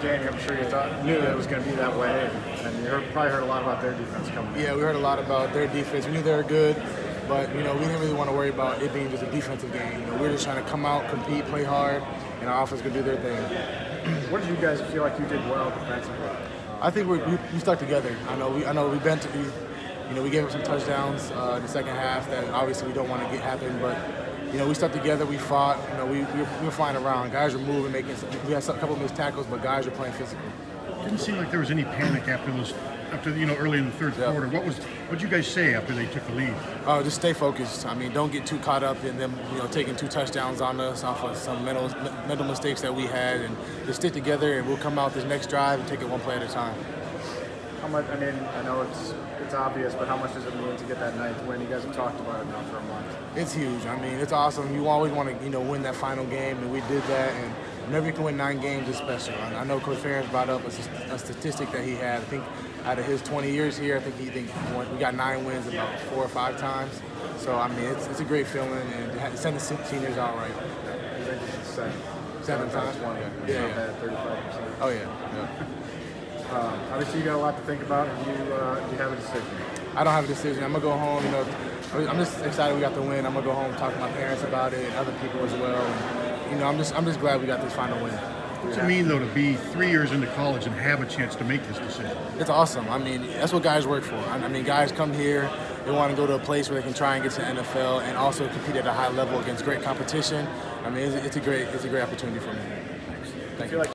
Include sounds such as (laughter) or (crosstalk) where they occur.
game, I'm sure you thought knew that it was going to be that way, and, and you heard, probably heard a lot about their defense coming. Yeah, we heard a lot about their defense. We knew they were good, but you know we didn't really want to worry about it being just a defensive game. You know, we were just trying to come out, compete, play hard, and our offense could do their thing. (clears throat) What did you guys feel like you did well defensively? I think we, we, we stuck together. I know we I know we've been to we, you know we gave up some touchdowns uh, in the second half that obviously we don't want to get happen, but you know we stuck together. We fought. You know we, we, were, we were flying around. Guys were moving, making. We had a couple of missed tackles, but guys were playing physical. Didn't seem like there was any panic after those, after you know early in the third Yeah. quarter. What was, what did you guys say after they took the lead? Uh, just stay focused. I mean, don't get too caught up in them, you know, taking two touchdowns on us off of some mental mental mistakes that we had, and just stick together, and we'll come out this next drive and take it one play at a time. How much? I mean, I know it's it's obvious, but how much does it mean to get that ninth win? You guys have talked about it now for a month. It's huge. I mean, it's awesome. You always want to, you know, win that final game, and we did that. And whenever you can win nine games, it's special. I know Coach Ferentz brought up a statistic that he had. I think out of his 20 years here, I think he think we got nine wins about four or five times. So I mean, it's, it's a great feeling, and send the seniors out right. I think it's seven. Seven times? Twenty. Yeah, It's not yeah. Thirty-five percent. Oh yeah. yeah. (laughs) Um, obviously, you got a lot to think about, and you uh, you have a decision. I don't have a decision. I'm gonna go home. You know, I'm just excited we got the win. I'm gonna go home, talk to my parents about it, and other people as well. And, you know, I'm just I'm just glad we got this final win. What's it mean though to be three years into college and have a chance to make this decision? It's awesome. I mean, that's what guys work for. I I mean, guys come here, they want to go to a place where they can try and get to the NFL and also compete at a high level against great competition. I mean, it's, it's a great it's a great opportunity for me. Thank you. feel like